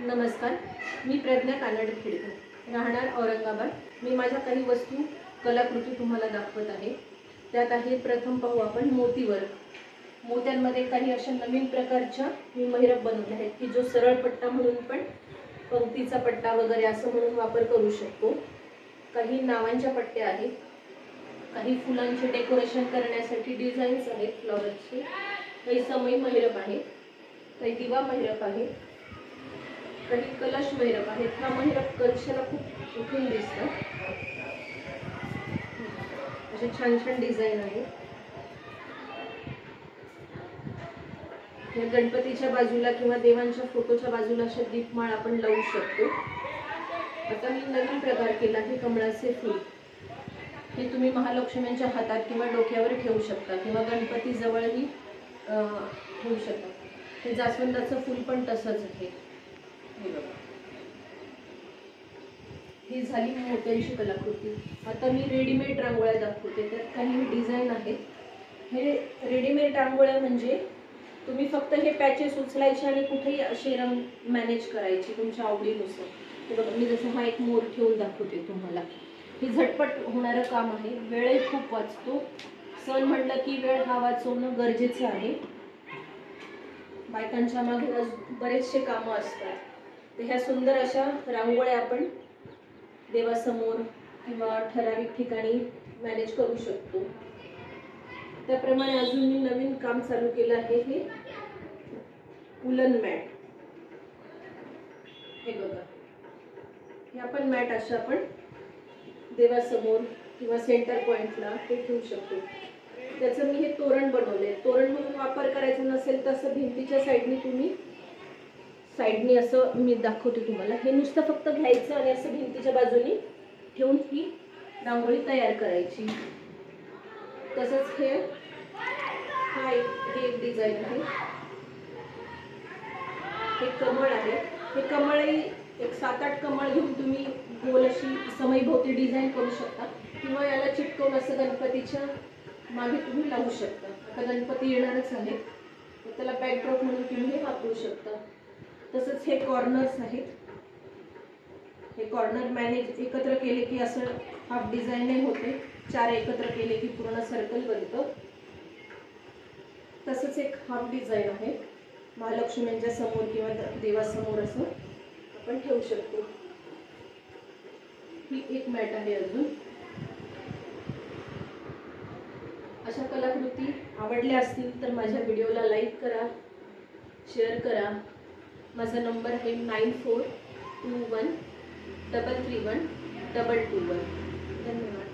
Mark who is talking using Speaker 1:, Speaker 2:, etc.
Speaker 1: नमस्कार मी प्रज्ञा कानडे खेडकर राहणार औरंगाबाद. मी माझ्या काही वस्तू कलाकृती तुम्हाला दाखवत आहे. त्यात आहे प्रथम पाहू आपण मोतीवर्क. मोत्यांमध्ये काही अशा नवीन प्रकारच्या मी महिरप बनवल्या आहेत की जो सरळ पट्टा म्हणून पण पंक्तीचा पट्टा वगैरे असं म्हणून वापर करू शकतो. काही नावांच्या पट्ट्या आहेत. काही फुलांचे डेकोरेशन करण्यासाठी डिझाईन्स आहेत फ्लॉवरचे. काही समय महिरप आहे काही दिवा महिरप आहे. काही कलश महिरप आहेत. हा महिरप कलशाला खूप उठून दिसतं. असे छान छान डिझाईन आहे. या गणपतीच्या बाजूला किंवा देवांच्या फोटोच्या बाजूला अशा दीपमाळ आपण लावू शकतो. आता मी नवीन प्रकार केला हे कमळाचे फूल. हे तुम्ही महालक्ष्मींच्या हातात किंवा डोक्यावर ठेवू शकता किंवा गणपती जवळही ठेवू शकता. हे जास्वंदाचं फूल पण तसंच आहे. हे बघा ही झाली मोत्यांची कलाकृती. आता मी रेडीमेड रांगोळ्या दाखवते. त्यात काही डिझाईन आहेत. हे रेडीमेड रांगोळ्या म्हणजे तुम्ही फक्त हे पॅचेस उचलायचे आणि कुठेही असे रंग मॅनेज करायचे तुमच्या आवडीनुसार. हे बघा मी जसं हा एक मोर ठेवून दाखवते तुम्हाला. हे झटपट होणारं काम आहे. वेळही खूप वाचतो. सण म्हणलं की वेळ हा वाचवणं गरजेचं आहे. बायकांच्या मागे बरेचसे कामं असतात. तर ह्या सुंदर अशा रांगोळ्या आपण देवासमोर किंवा ठराविक ठिकाणी मॅनेज करू शकतो. त्याप्रमाणे अजून मी नवीन काम चालू केलं आहे हे उलन मॅट. हे बघा. हे आपण मॅट असं आपण देवासमोर किंवा सेंटर पॉइंटला हे ठेवू शकतो. त्याचं मी हे तोरण बनवले तोरण म्हणून वापर करायचा नसेल तसं भिंतीच्या साईडने तुम्ही साईडने असं मी दाखवते तुम्हाला. हे नुसतं फक्त घ्यायचं आणि असं भिंतीच्या बाजूनी ठेवून ही रांगोळी तयार करायची. तसंच हे हा एक हे एक डिझाईन आहे. हे कमळ आहे. हे कमळही एक सात आठ कमळ घेऊन तुम्ही गोल अशी समयभोवती डिझाईन करू शकता. किंवा याला चिटकवून असं गणपतीच्या मागे तुम्ही लावू शकता. आता गणपती येणारच आहे तर त्याला बॅकड्रॉप म्हणून तुम्ही हे वापरू शकता. तसंच हे कॉर्नर्स आहेत. हे कॉर्नर मॅनेज एकत्र केले की असं हाफ डिझाईन होते चार एकत्र केले की पूर्ण सर्कल बनतं. तसंच एक हाफ डिझाईन आहे. महालक्ष्मींच्या समोर किंवा देवासमोर असं आपण ठेवू शकतो. ही एक मॅट आहे अजून. अशा कलाकृती आवडल्या असतील तर माझ्या व्हिडिओला लाईक करा शेअर करा. माझा नंबर आहे nine four two one double three one double two one. धन्यवाद.